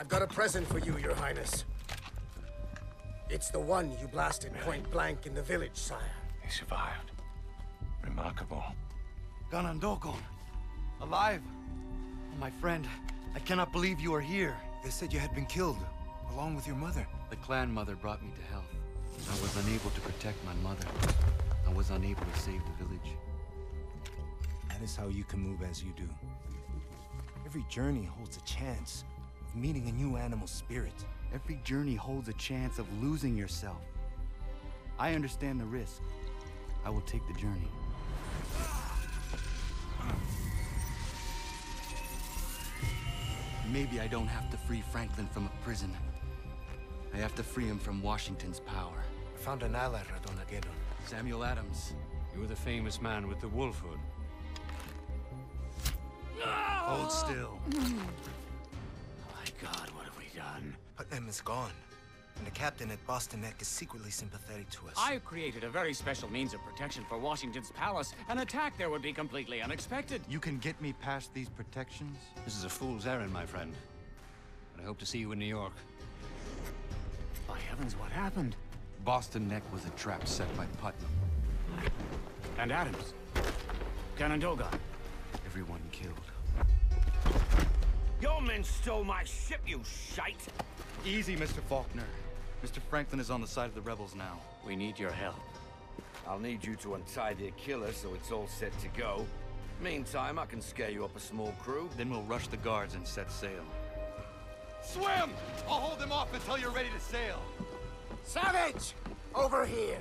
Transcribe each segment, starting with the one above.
I've got a present for you, Your Highness. It's the one you blasted point blank in the village, sire. He survived. Remarkable. Kanen'tó:kon, alive. Oh, my friend, I cannot believe you are here. They said you had been killed, along with your mother. The clan mother brought me to health. I was unable to protect my mother. I was unable to save the village. That is how you can move as you do. Every journey holds a chance of meeting a new animal spirit. Every journey holds a chance of losing yourself. I understand the risk. I will take the journey. Maybe I don't have to free Franklin from a prison. I have to free him from Washington's power. I found an ally, Ratonhnhaké:ton. Samuel Adams. You're the famous man with the wolf hood. Hold still. My God, what have we done? Putnam is gone. And the captain at Boston Neck is secretly sympathetic to us. I've created a very special means of protection for Washington's palace. An attack there would be completely unexpected. You can get me past these protections? This is a fool's errand, my friend. But I hope to see you in New York. By heavens, what happened? Boston Neck was a trap set by Putnam. And Adams. Kanen'tó:kon. Everyone killed. Your men stole my ship, you shite! Easy, Mr. Faulkner. Mr. Franklin is on the side of the rebels now. We need your help. I'll need you to untie the Aquila so it's all set to go. Meantime, I can scare you up a small crew. Then we'll rush the guards and set sail. Swim! I'll hold them off until you're ready to sail. Savage! Over here!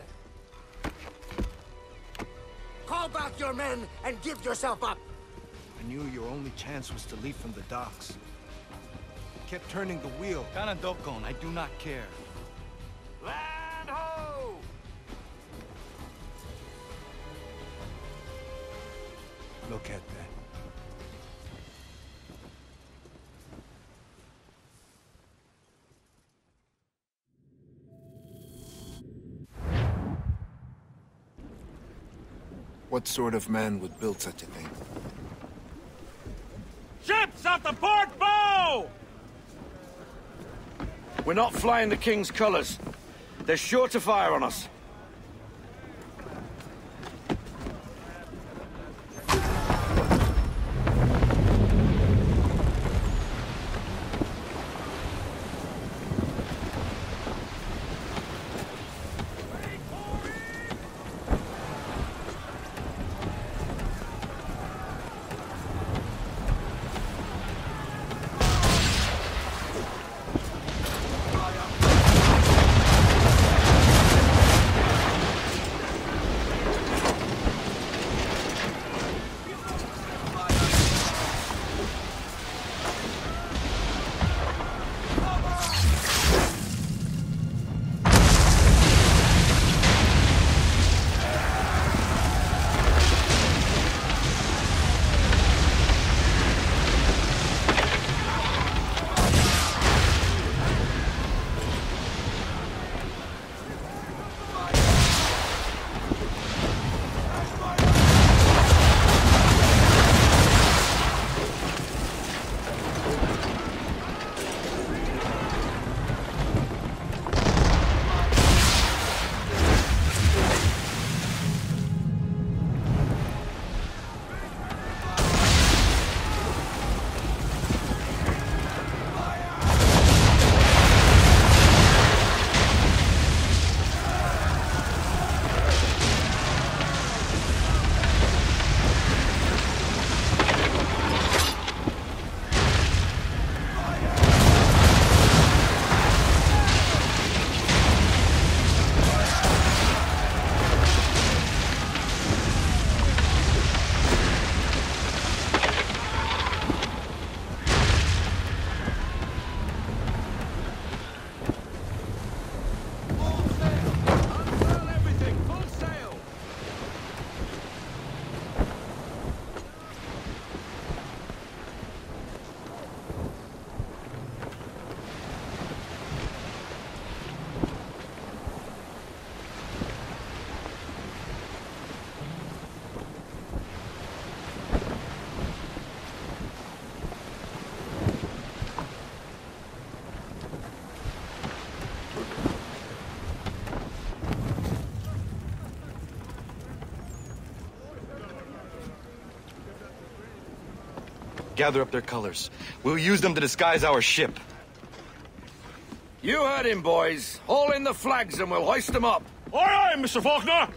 Call back your men and give yourself up! I knew your only chance was to leave from the docks. You kept turning the wheel. Kanen'tó:kon, I do not care. Land ho! Look at that. What sort of man would build such a thing? Ships off the port bow! We're not flying the King's colors. They're sure to fire on us. Gather up their colors. We'll use them to disguise our ship. You heard him, boys. Haul in the flags and we'll hoist them up. Aye, aye, Mr. Faulkner!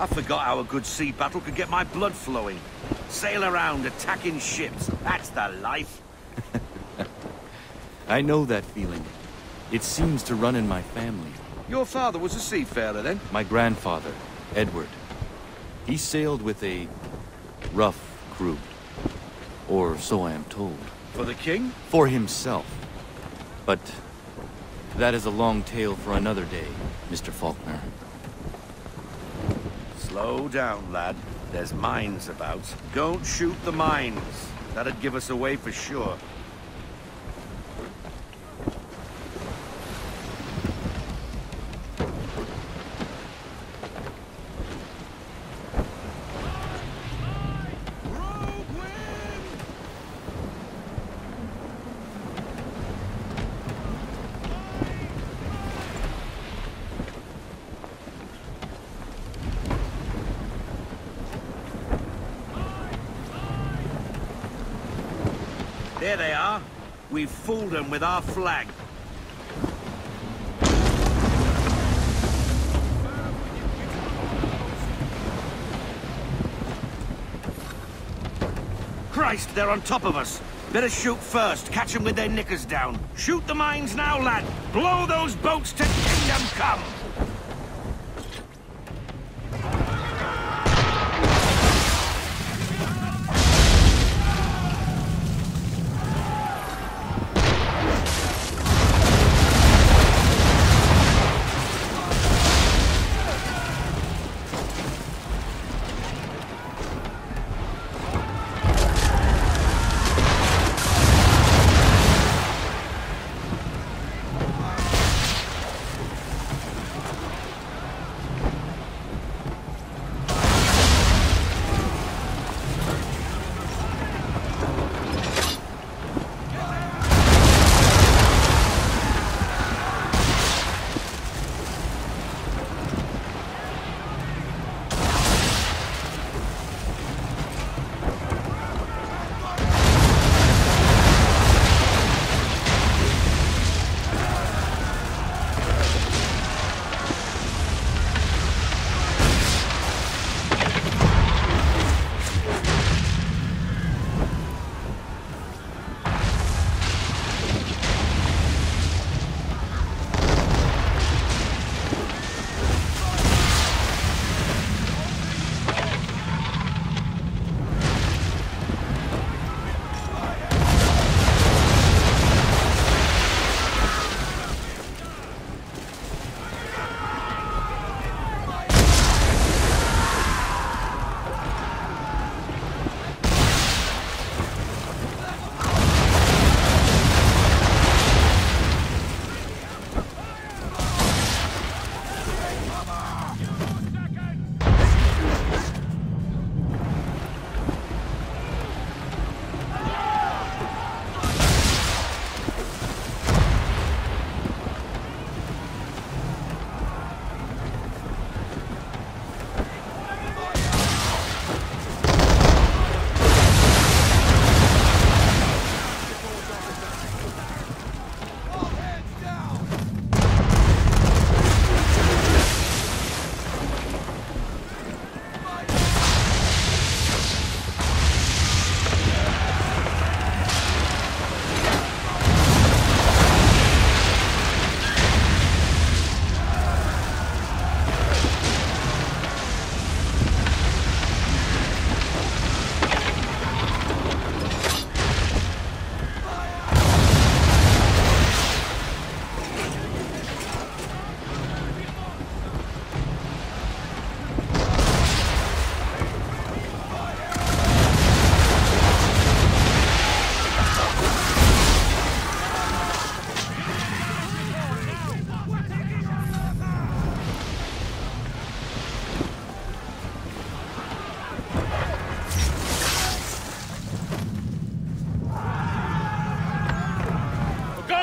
I forgot how a good sea battle could get my blood flowing. Sail around, attacking ships. That's the life. I know that feeling. It seems to run in my family. Your father was a seafarer, then? My grandfather, Edward. He sailed with a rough crew. Or so I am told. For the king? For himself. But that is a long tale for another day, Mr. Faulkner. Slow down, lad. There's mines about. Don't shoot the mines. That'd give us away for sure. There they are. We've fooled them with our flag. Christ, they're on top of us. Better shoot first, catch them with their knickers down. Shoot the mines now, lad. Blow those boats to kingdom come.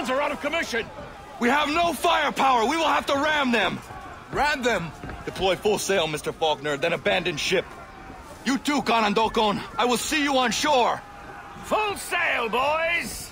Guns are out of commission! We have no firepower! We will have to ram them! Ram them! Deploy full sail, Mr. Faulkner, then abandon ship. You too, Kanen'tó:kon. I will see you on shore. Full sail, boys!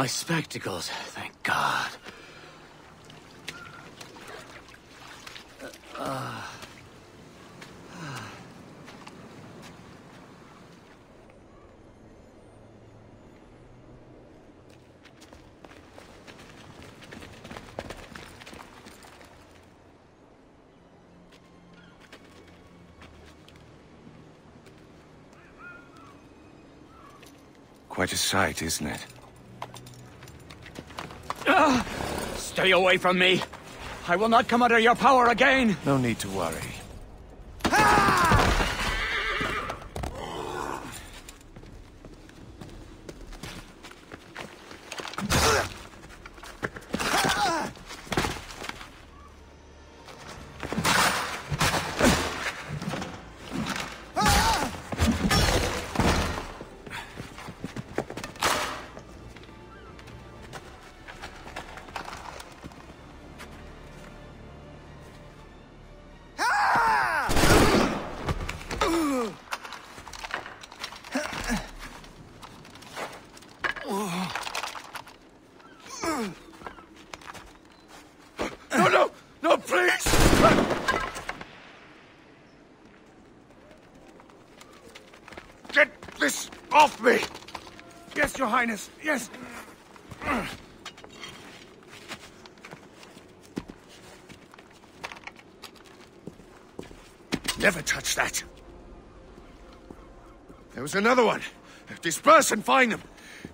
My spectacles, thank God. Quite a sight, isn't it? Stay away from me. I will not come under your power again. No need to worry. There was another one! Disperse and find them!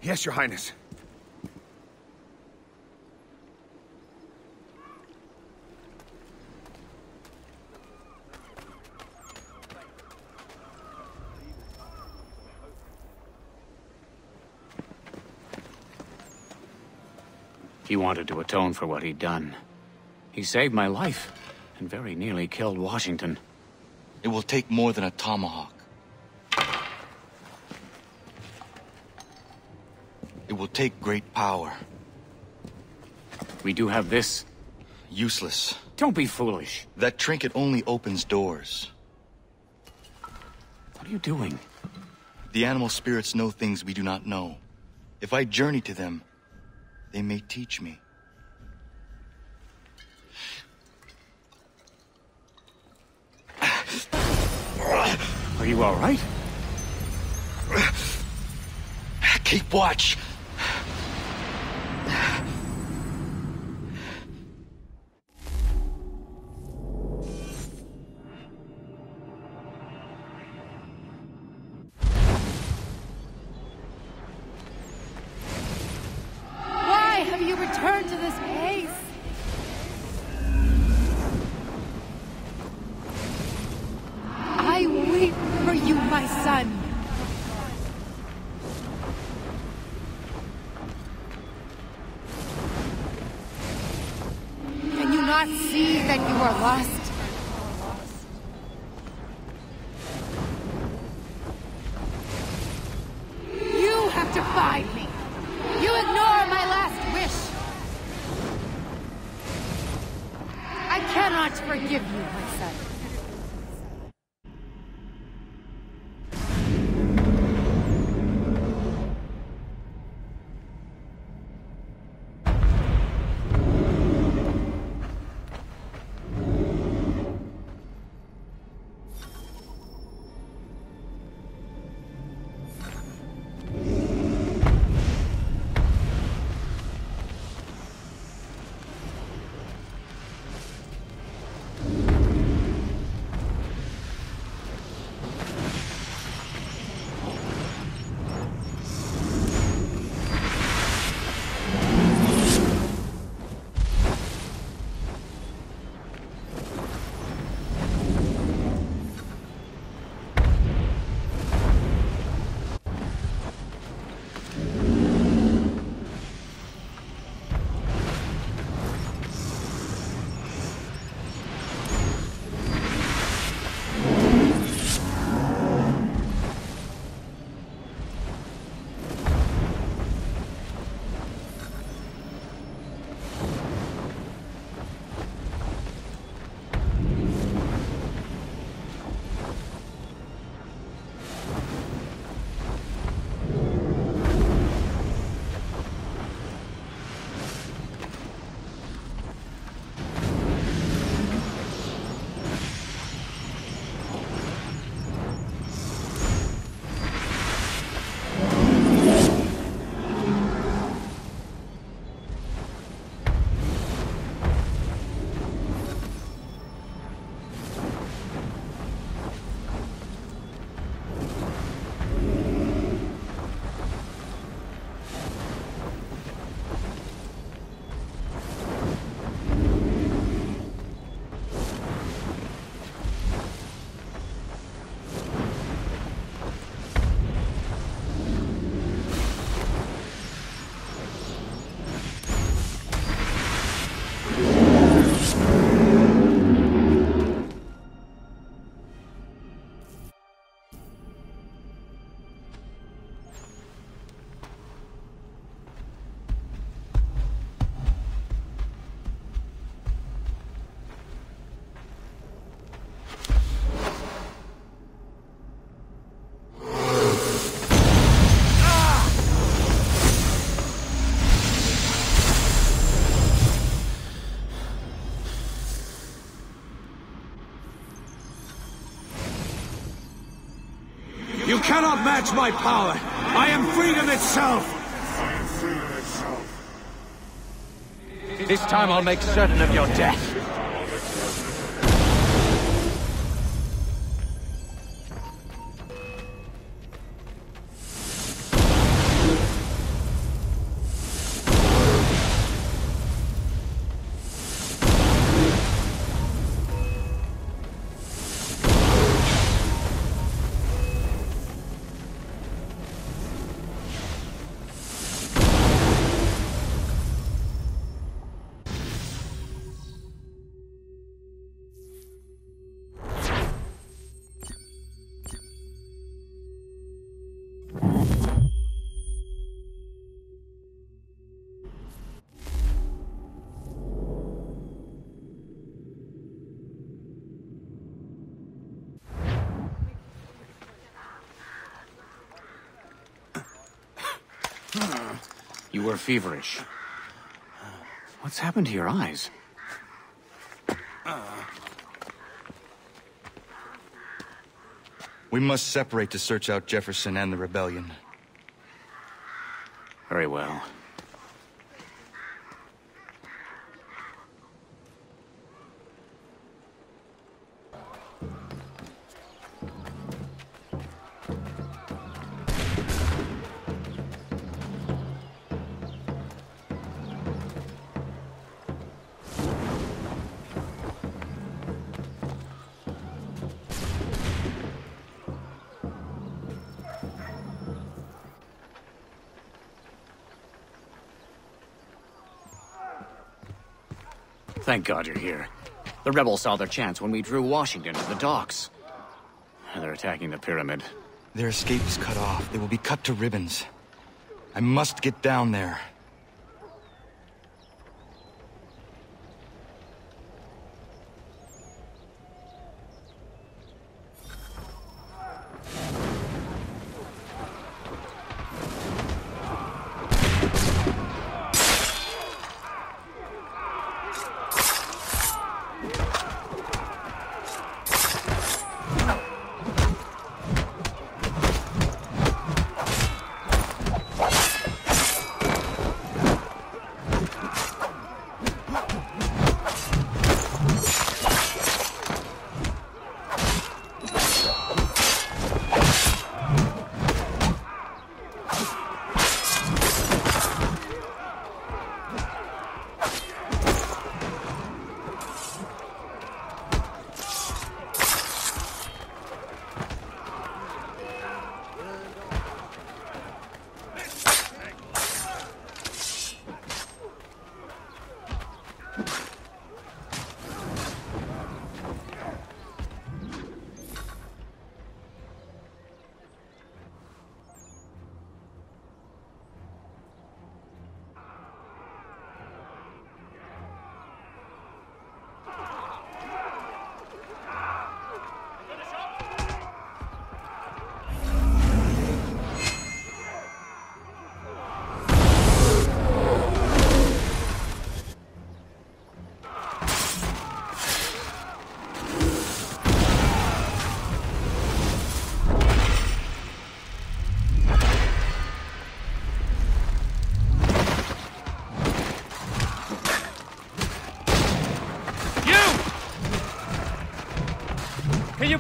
Yes, Your Highness. He wanted to atone for what he'd done. He saved my life, and very nearly killed Washington. It will take more than a tomahawk. Take great power. We do have this. Useless. Don't be foolish. That trinket only opens doors. What are you doing? The animal spirits know things we do not know. If I journey to them, they may teach me. Are you all right? Keep watch. See that cannot match my power. I am freedom itself. This time I'll make certain of your death. Were feverish. Uh, what's happened to your eyes? We must separate to search out Jefferson and the rebellion. Very well. Thank God you're here. The rebels saw their chance when we drew Washington to the docks. They're attacking the pyramid. Their escape is cut off. They will be cut to ribbons. I must get down there.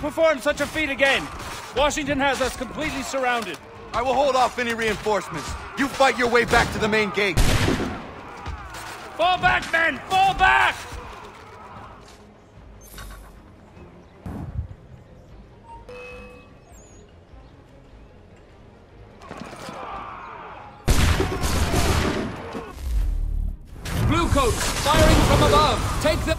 Perform such a feat again? Washington has us completely surrounded. I will hold off any reinforcements. You fight your way back to the main gate. Fall back, men! Fall back! Bluecoats firing from above. Take them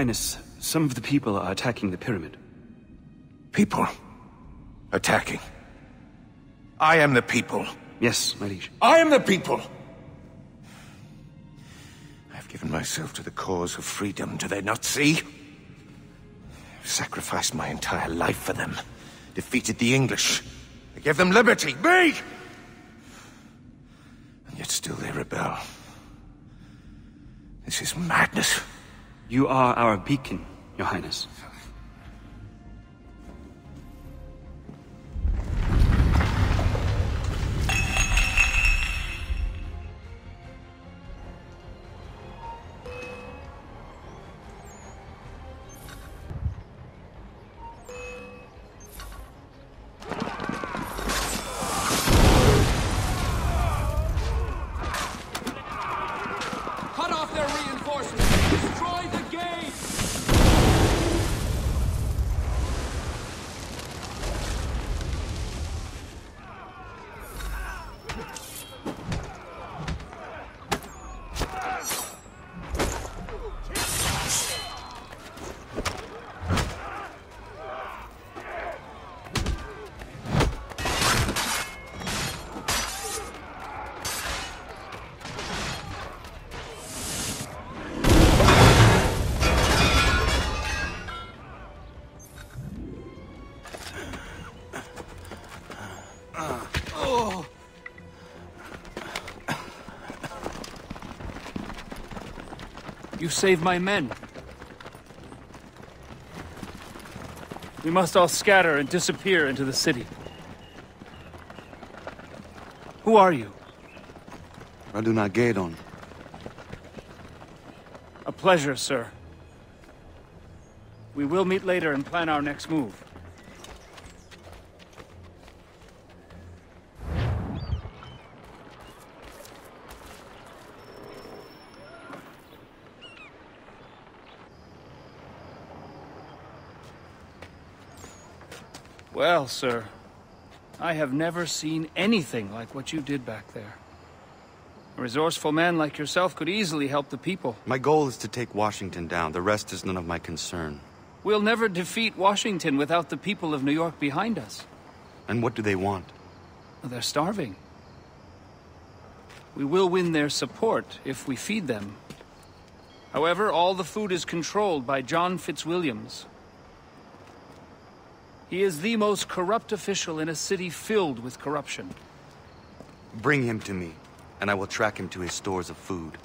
Highness, some of the people are attacking the pyramid. People? Attacking? I am the people. Yes, my liege. I am the people! I've given myself to the cause of freedom. Do they not see? I've sacrificed my entire life for them. Defeated the English. I gave them liberty. Me! And yet still they rebel. This is madness. You are our beacon, Your Highness. Saved my men. We must all scatter and disappear into the city. Who are you? Ratonhnhaké:ton. A pleasure, sir. We will meet later and plan our next move. Well, sir, I have never seen anything like what you did back there. A resourceful man like yourself could easily help the people. My goal is to take Washington down. The rest is none of my concern. We'll never defeat Washington without the people of New York behind us. And what do they want? They're starving. We will win their support if we feed them. However, all the food is controlled by John Fitzwilliams. He is the most corrupt official in a city filled with corruption. Bring him to me, and I will track him to his stores of food.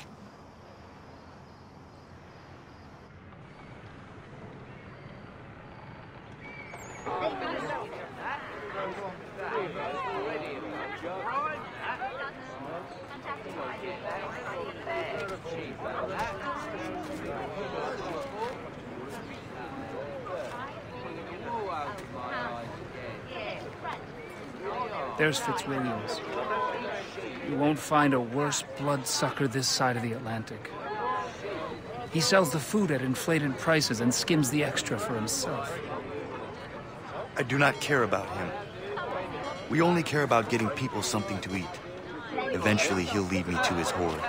There's Fitzwilliams. You won't find a worse bloodsucker this side of the Atlantic. He sells the food at inflated prices and skims the extra for himself. I do not care about him. We only care about getting people something to eat. Eventually, he'll lead me to his hoard.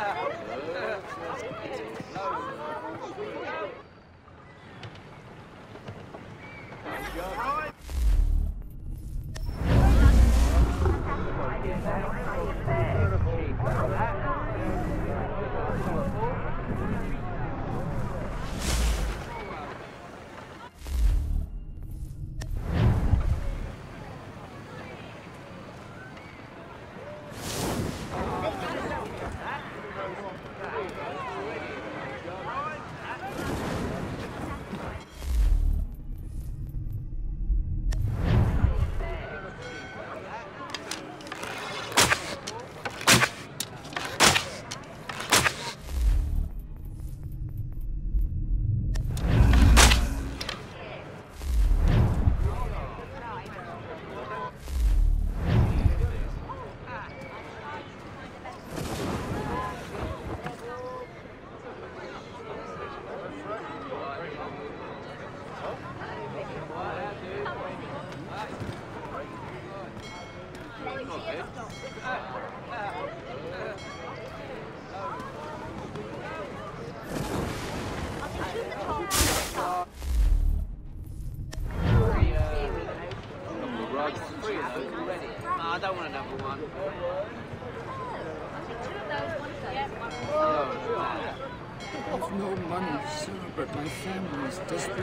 Is for.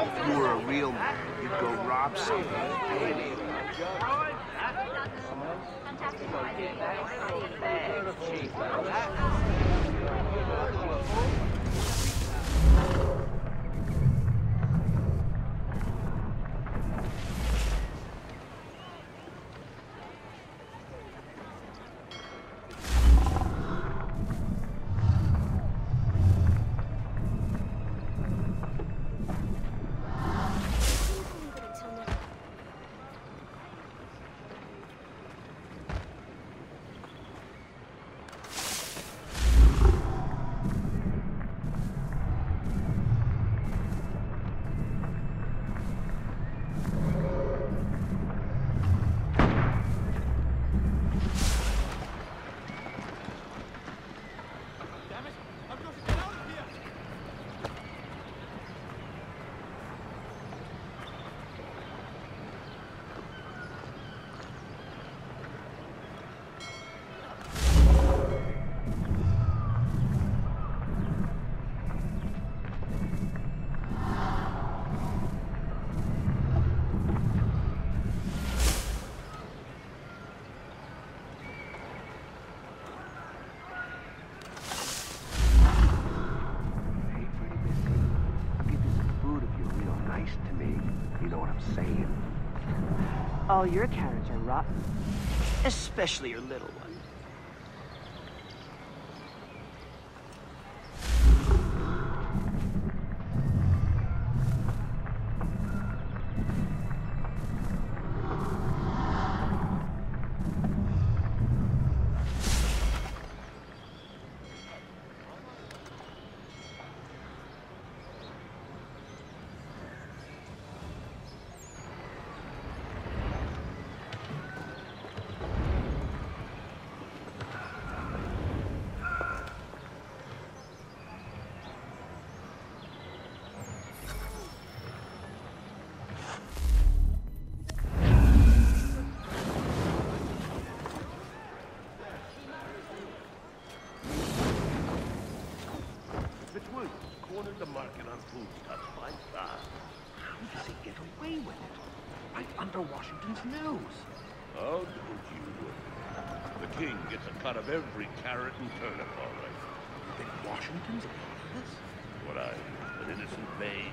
If you were a real man, you'd go rob someone and pay me. All your carrots are rotten. Especially your little Washington's nose. Oh, don't you worry. The king gets a cut of every carrot and turnip, all right. You think Washington's a part of this? What I, an innocent maid.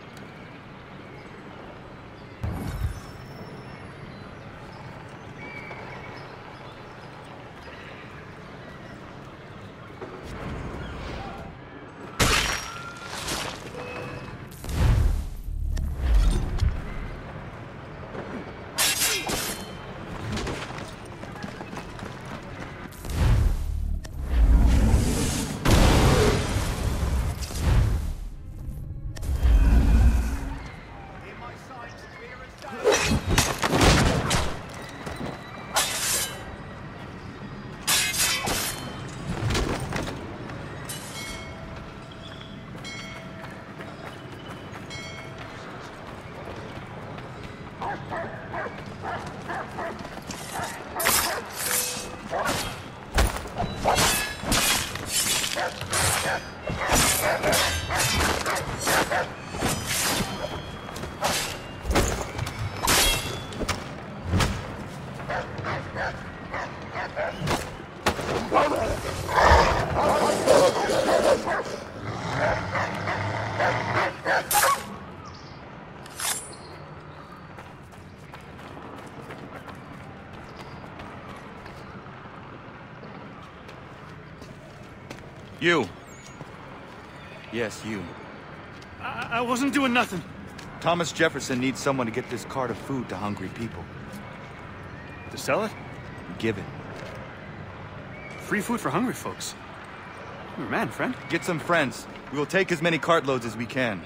Yes, you. I, I wasn't doing nothing. Thomas Jefferson needs someone to get this cart of food to hungry people. To sell it? Give it. Free food for hungry folks. You're a man, friend. Get some friends. We will take as many cartloads as we can.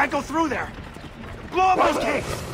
Can't go through there! Blow up those cakes!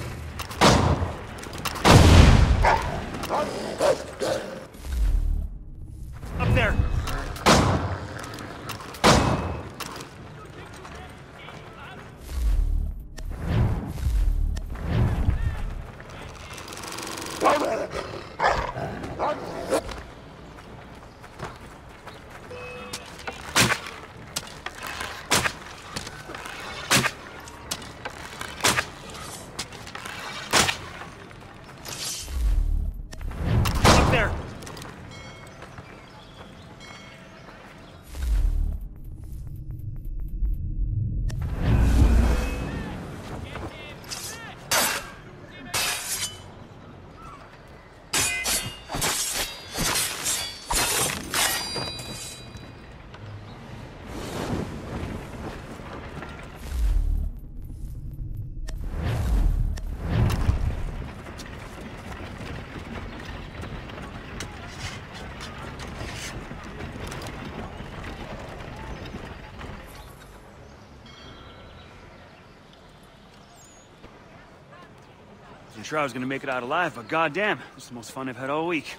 I'm sure I was gonna make it out alive, but goddamn, this is the most fun I've had all week.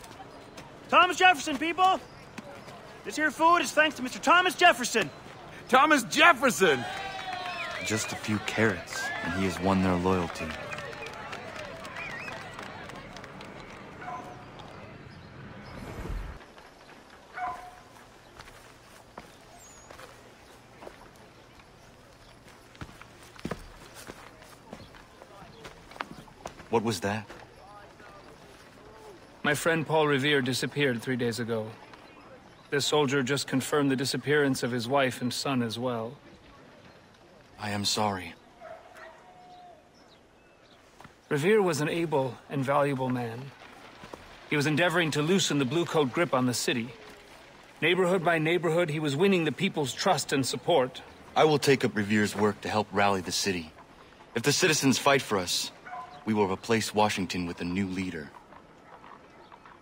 Thomas Jefferson, people! This here food is thanks to Mr. Thomas Jefferson. Thomas Jefferson! Just a few carrots, and he has won their loyalty. Was that? My friend Paul Revere disappeared three days ago. This soldier just confirmed the disappearance of his wife and son as well. I am sorry. Revere was an able and valuable man. He was endeavoring to loosen the Blue Coat grip on the city. Neighborhood by neighborhood, he was winning the people's trust and support. I will take up Revere's work to help rally the city. If the citizens fight for us, we will replace Washington with a new leader.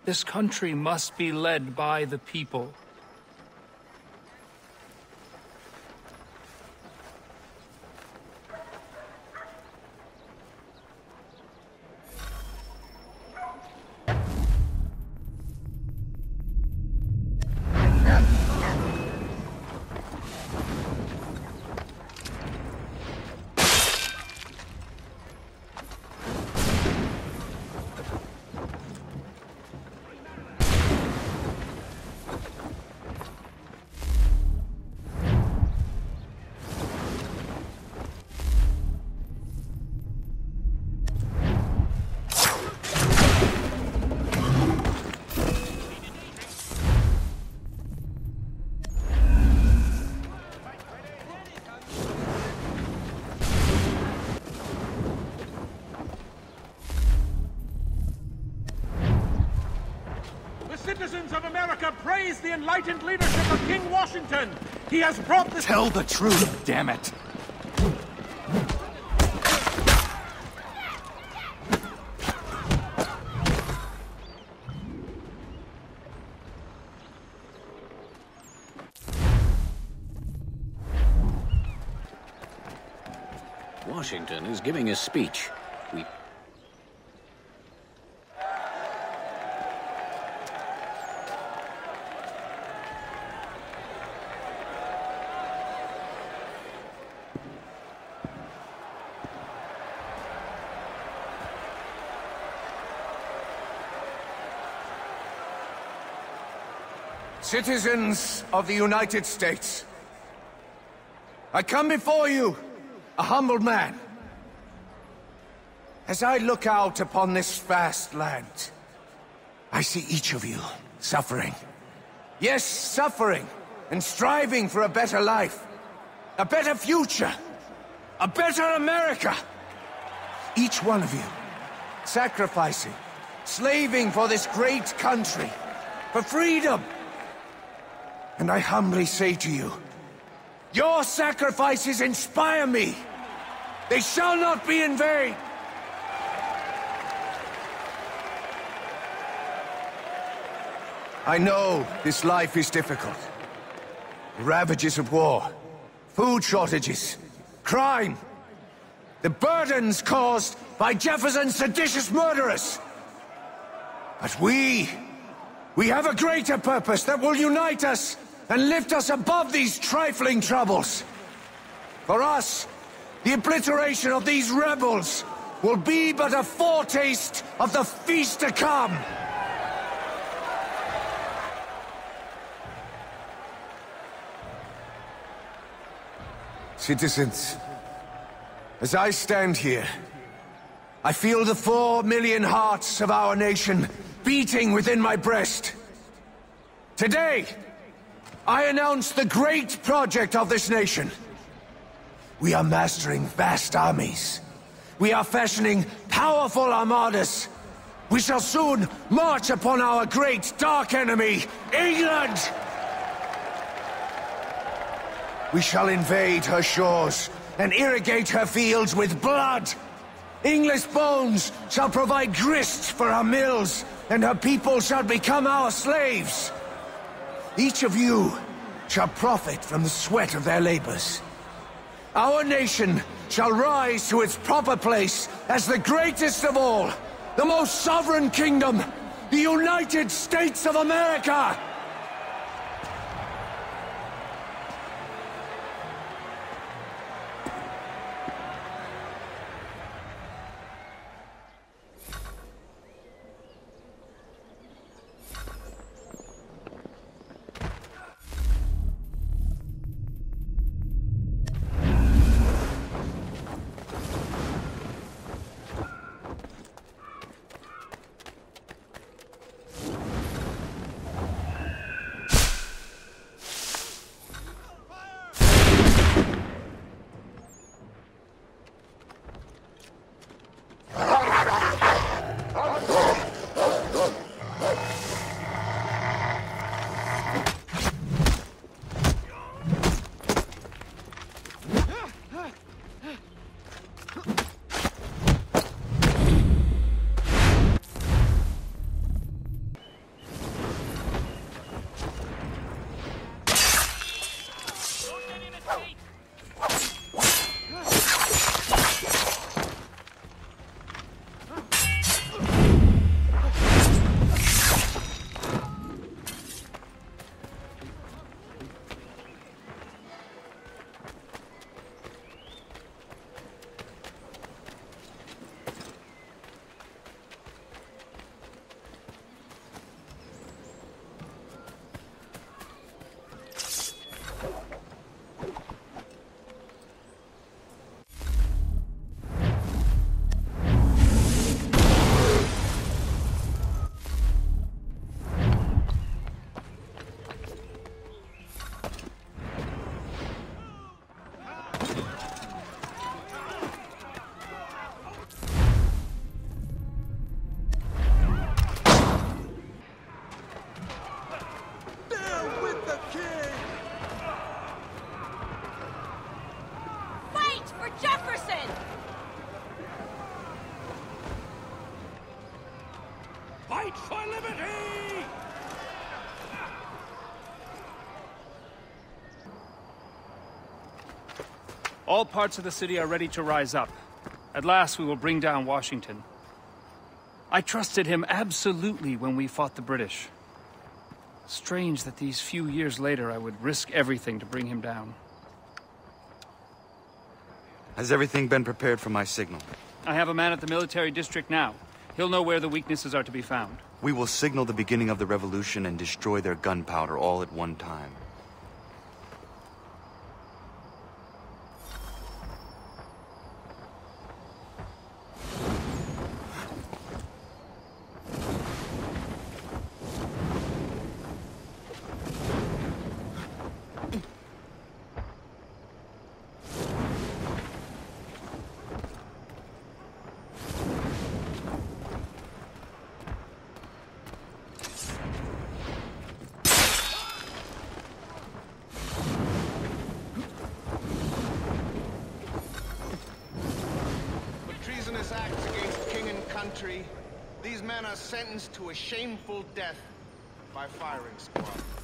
This country must be led by the people. Tell the truth, damn it. Washington is giving a speech. We Citizens of the United States, I come before you, a humble man. As I look out upon this vast land, I see each of you suffering. Yes, suffering, and striving for a better life, a better future, a better America. Each one of you, sacrificing, slaving for this great country, for freedom. And I humbly say to you, your sacrifices inspire me. They shall not be in vain. I know this life is difficult. The ravages of war, food shortages, crime, the burdens caused by Jefferson's seditious murderers. But we, we have a greater purpose that will unite us and lift us above these trifling troubles. For us, the obliteration of these rebels will be but a foretaste of the feast to come. Citizens, as I stand here, I feel the four million hearts of our nation beating within my breast. Today, I announce the great project of this nation. We are mastering vast armies. We are fashioning powerful armadas. We shall soon march upon our great dark enemy, England! We shall invade her shores and irrigate her fields with blood. English bones shall provide grist for our mills, and her people shall become our slaves. Each of you shall profit from the sweat of their labors. Our nation shall rise to its proper place as the greatest of all, the most sovereign kingdom, the United States of America! All parts of the city are ready to rise up. At last, we will bring down Washington. I trusted him absolutely when we fought the British. Strange that these few years later I would risk everything to bring him down. Has everything been prepared for my signal? I have a man at the military district now. He'll know where the weaknesses are to be found. We will signal the beginning of the revolution and destroy their gunpowder all at one time. Country, these men are sentenced to a shameful death by firing squad.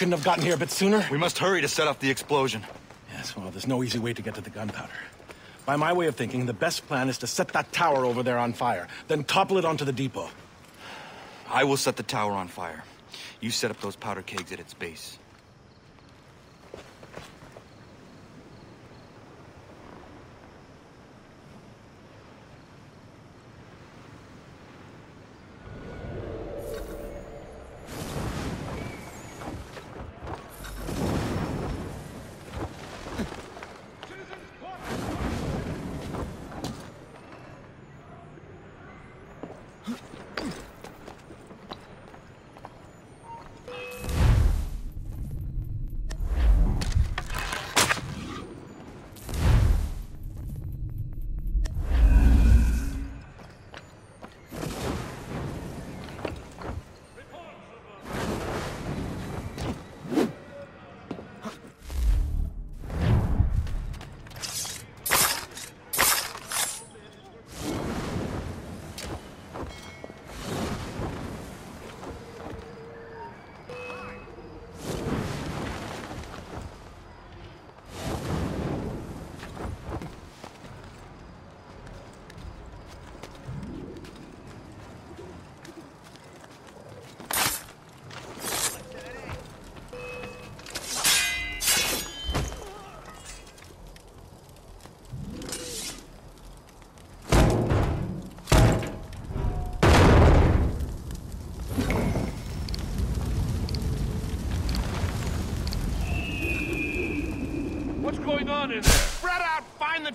Couldn't have gotten here a bit sooner? We must hurry to set off the explosion. Yes, well, there's no easy way to get to the gunpowder. By my way of thinking, the best plan is to set that tower over there on fire, then topple it onto the depot. I will set the tower on fire. You set up those powder kegs at its base.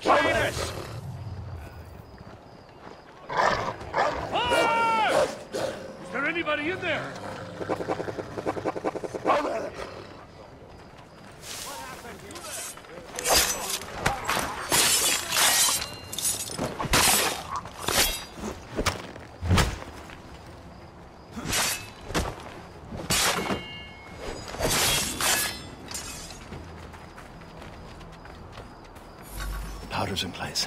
Find the traitors! Fire! Is there anybody in there? In place.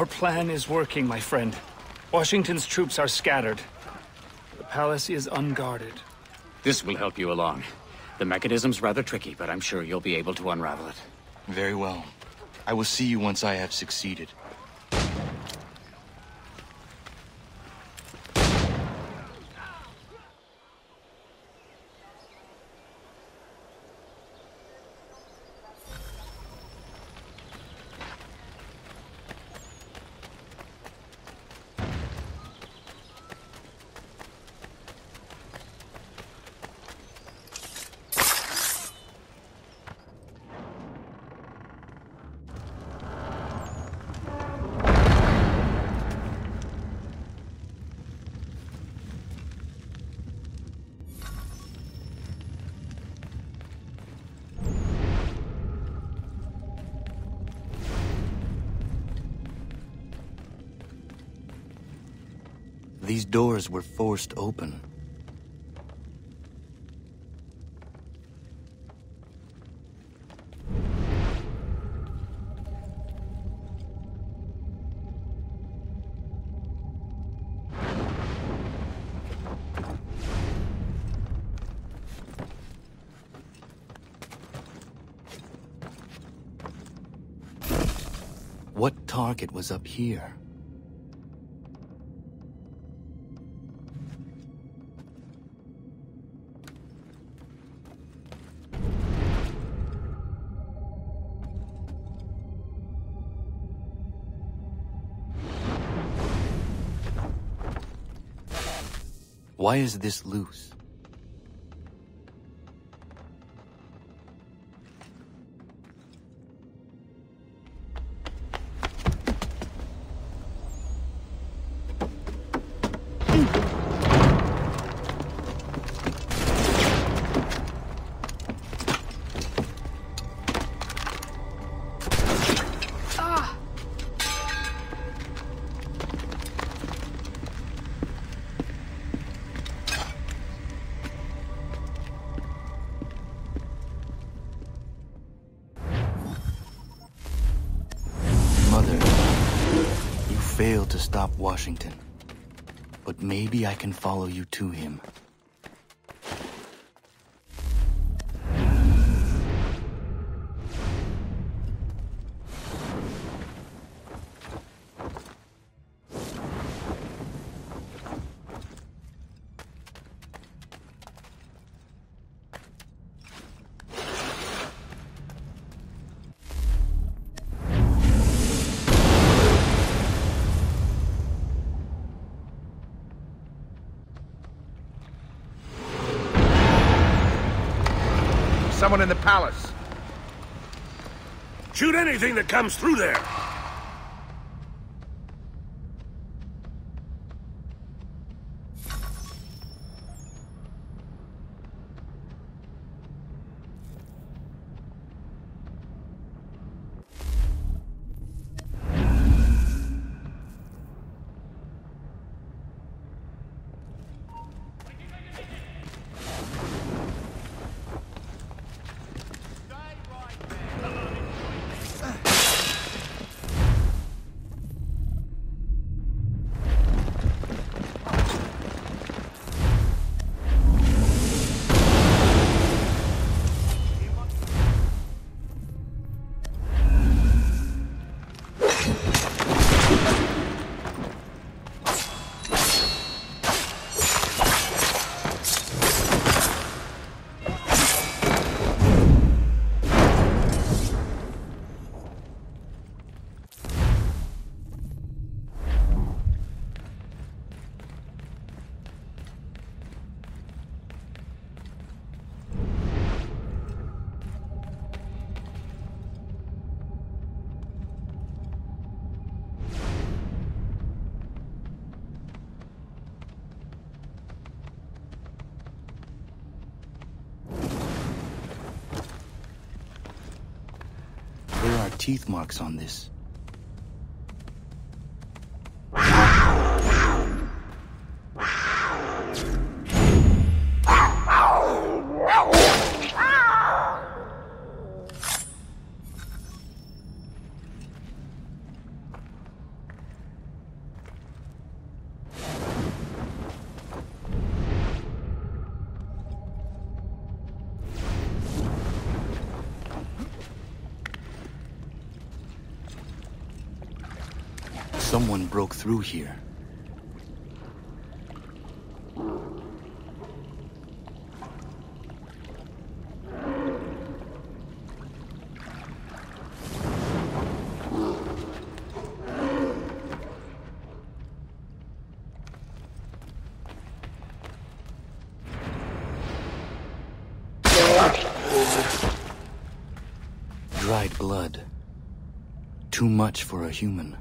Our plan is working, my friend. Washington's troops are scattered. The palace is unguarded. This will help you along. The mechanism's rather tricky, but I'm sure you'll be able to unravel it. Very well. I will see you once I have succeeded. Doors were forced open. What target was up here? Why is this loose? Can follow you to him. Anything that comes through there. Teeth marks on this. Broke through here. Dried blood. Too much for a human.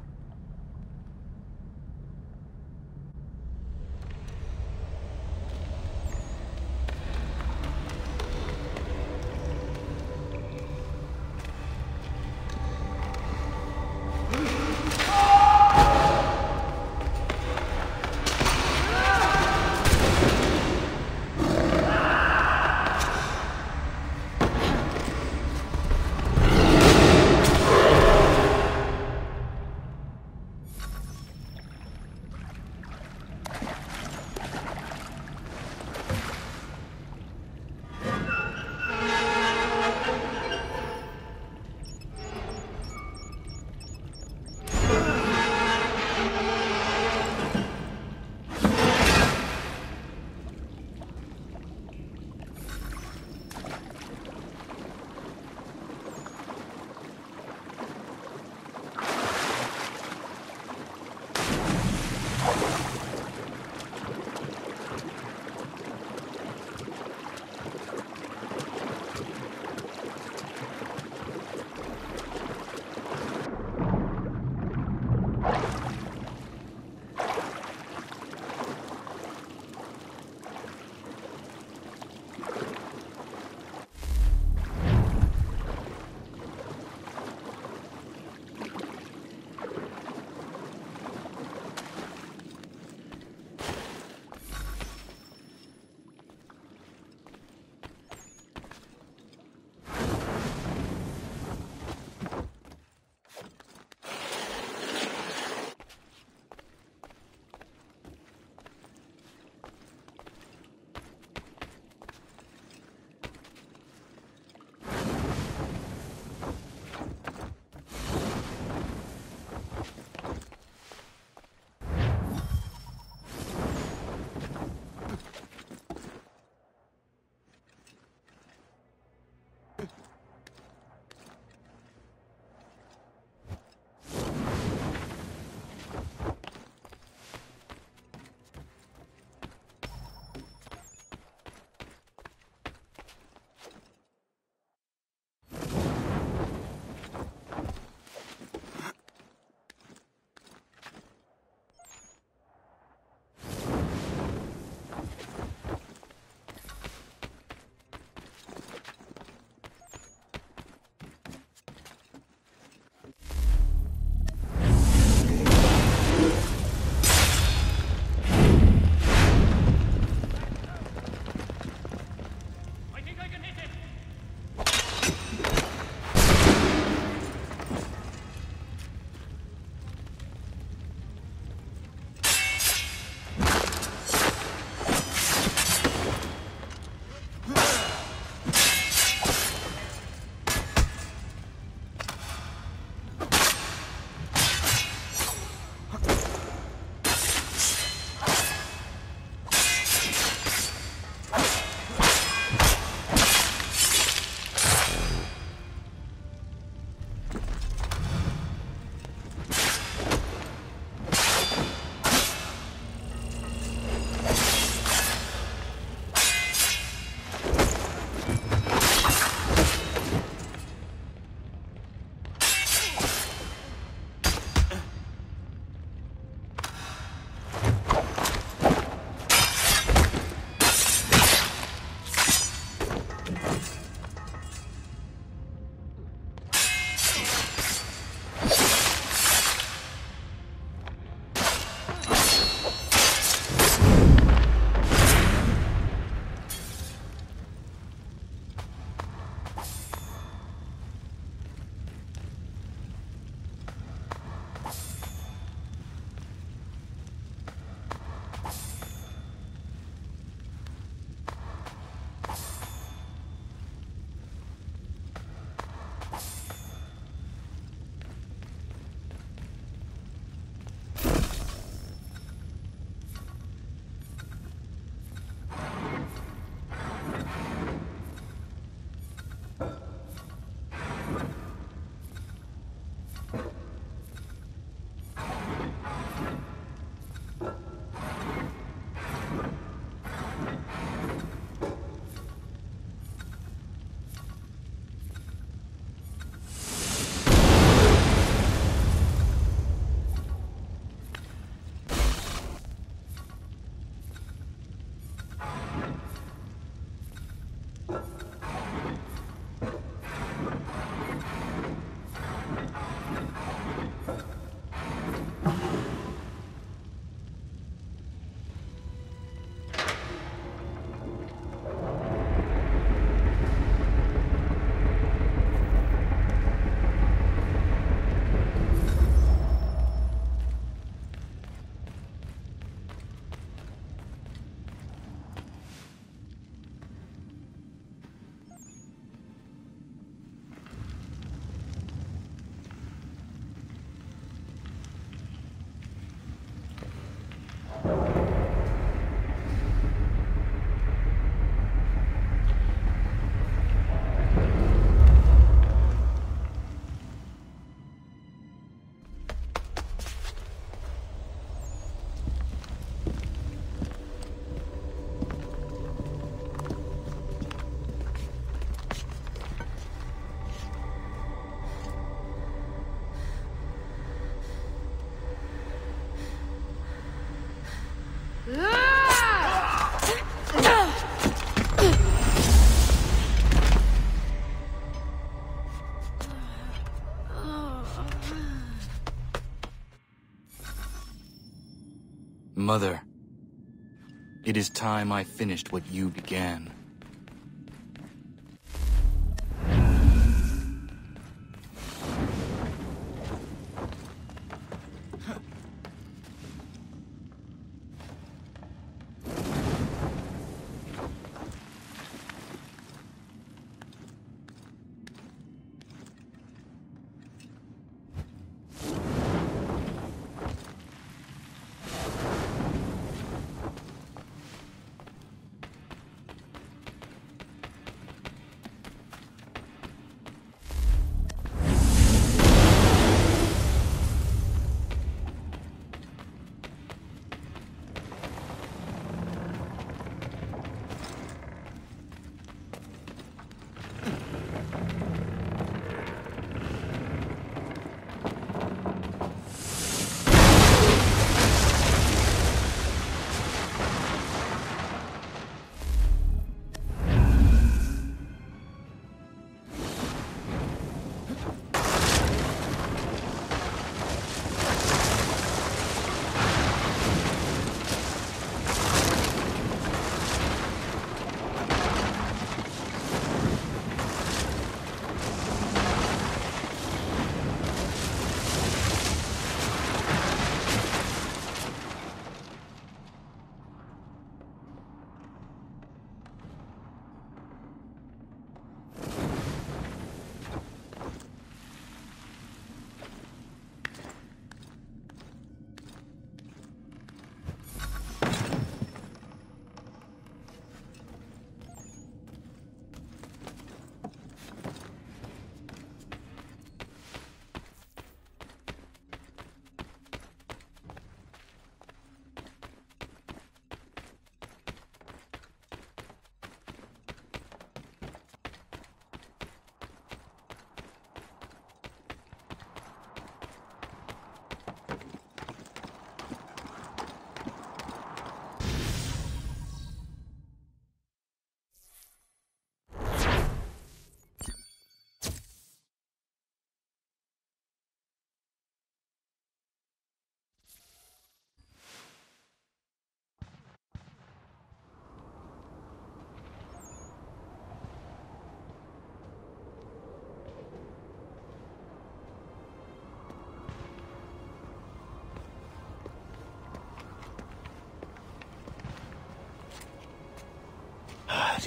Mother, it is time I finished what you began.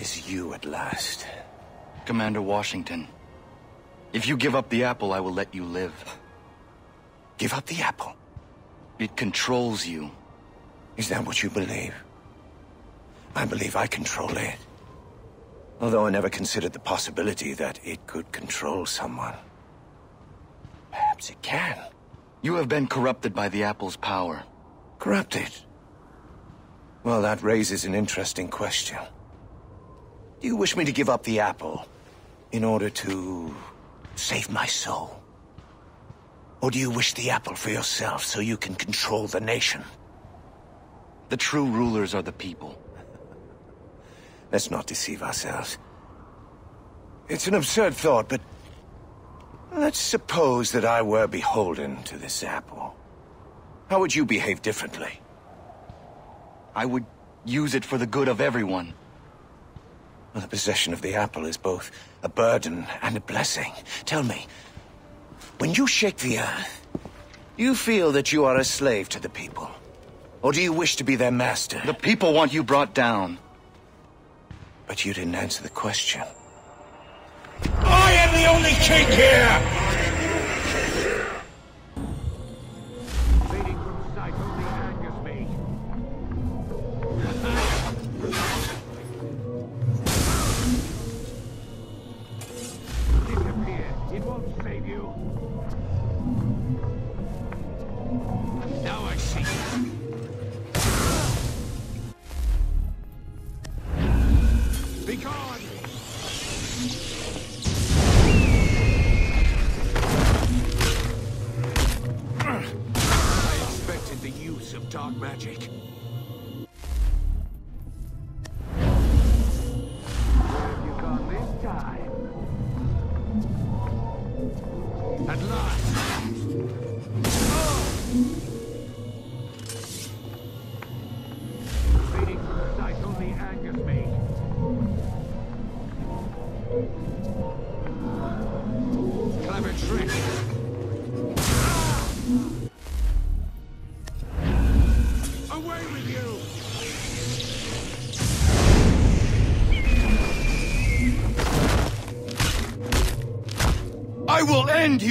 Is you at last. Commander Washington, if you give up the apple, I will let you live. Give up the apple? It controls you. Is that what you believe? I believe I control it. Although I never considered the possibility that it could control someone. Perhaps it can. You have been corrupted by the apple's power. Corrupted? Well, that raises an interesting question. Do you wish me to give up the apple in order to save my soul? Or do you wish the apple for yourself so you can control the nation? The true rulers are the people. Let's not deceive ourselves. It's an absurd thought, but let's suppose that I were beholden to this apple. How would you behave differently? I would use it for the good of everyone. Well, the possession of the apple is both a burden and a blessing. Tell me, when you shake the earth, do you feel that you are a slave to the people? Or do you wish to be their master? The people want you brought down. But you didn't answer the question. I am the only king here!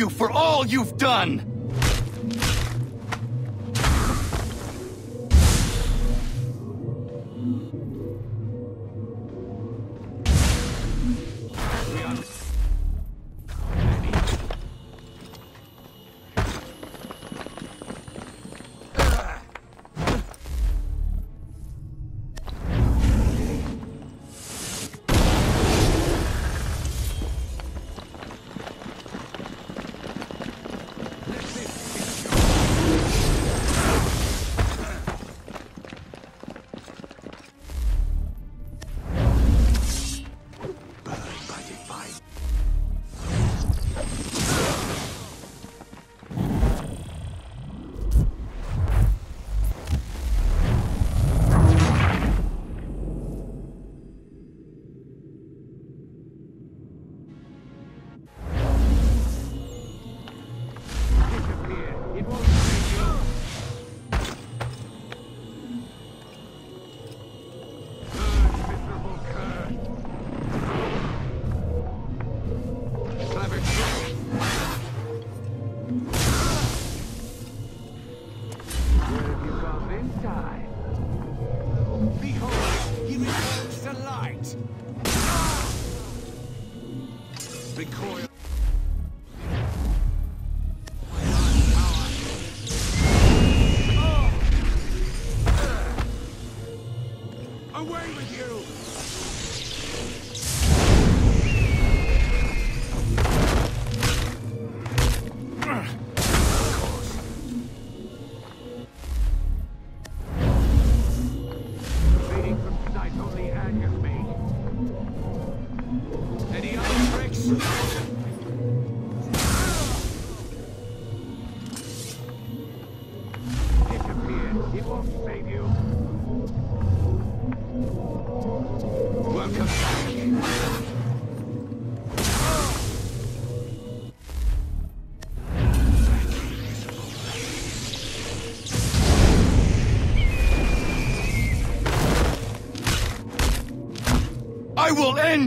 You for all you've done!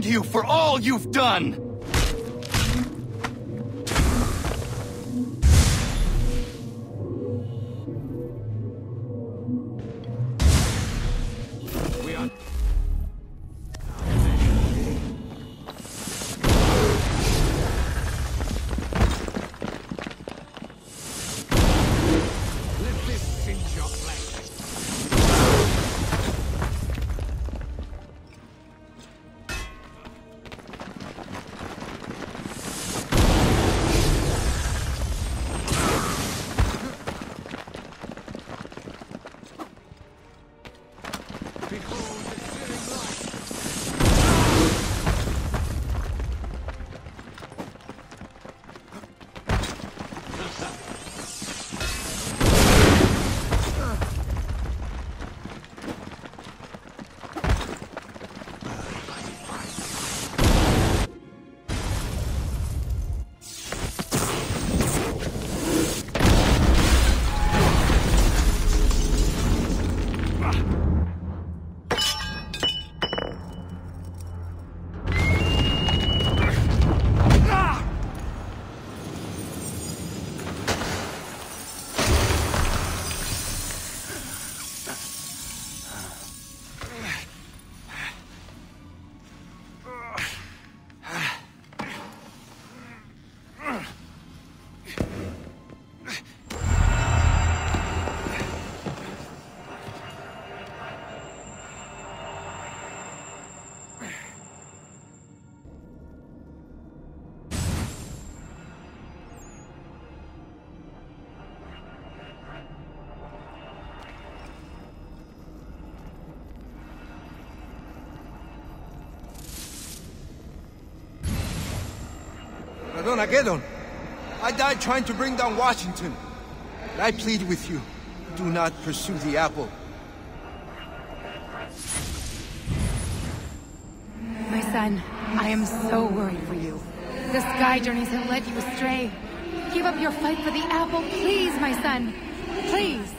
You for all you've done! Ratonhnhaké:ton, I died trying to bring down Washington. But I plead with you, do not pursue the apple. My son, I am so worried for you. The sky journeys have led you astray. Give up your fight for the apple, please, my son. Please.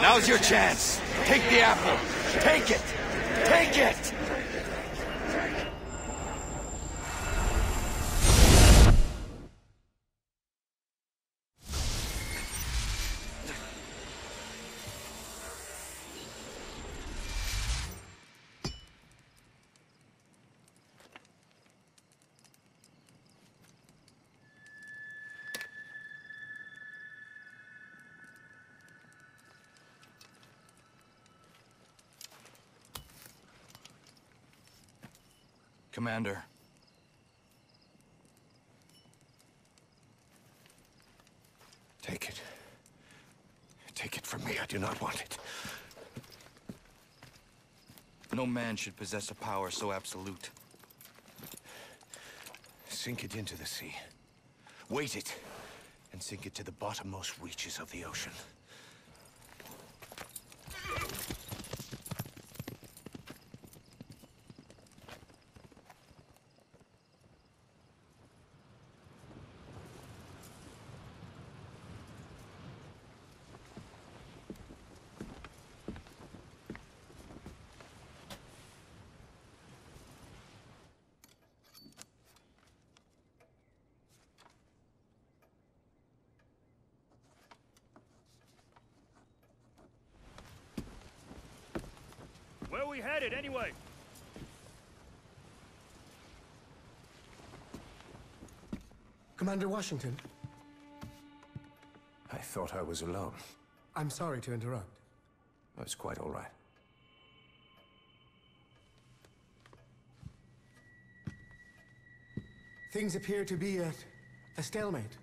Now's your chance. Take the apple. Take it. Take it! Commander. Take it. Take it from me. I do not want it. No man should possess a power so absolute. Sink it into the sea. Weight it, and sink it to the bottommost reaches of the ocean. We headed, anyway? Commander Washington, I thought I was alone. I'm sorry to interrupt. That's quite all right. Things appear to be at a stalemate.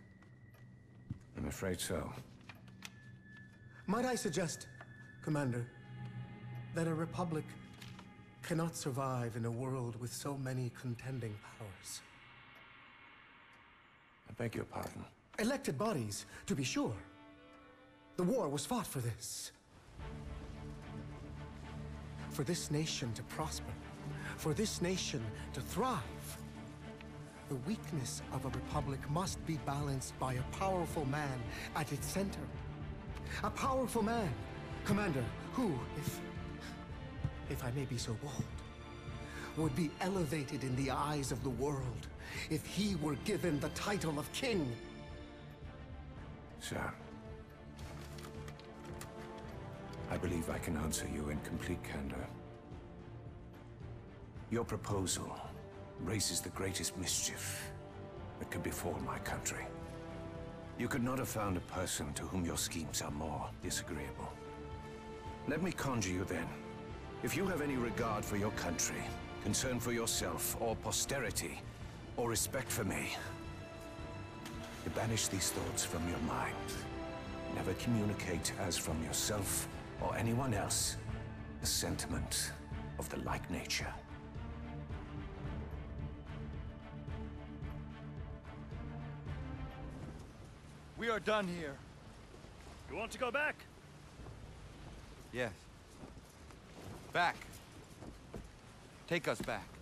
I'm afraid so. Might I suggest, Commander, that a republic cannot survive in a world with so many contending powers? I beg your pardon. Elected bodies, to be sure. The war was fought for this. For this nation to prosper. For this nation to thrive. The weakness of a republic must be balanced by a powerful man at its center. A powerful man, Commander, who, if... if I may be so bold, would be elevated in the eyes of the world if he were given the title of king. Sir. I believe I can answer you in complete candor. Your proposal raises the greatest mischief that could befall my country. You could not have found a person to whom your schemes are more disagreeable. Let me conjure you then. If you have any regard for your country, concern for yourself, or posterity, or respect for me, to banish these thoughts from your mind. Never communicate as from yourself or anyone else a sentiment of the like nature. We are done here. You want to go back? Yes. Back. Take us back.